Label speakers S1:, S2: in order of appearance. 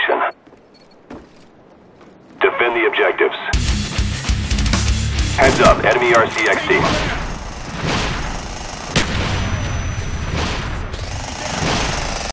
S1: position. Defend the objectives. Heads up, enemy RCXD.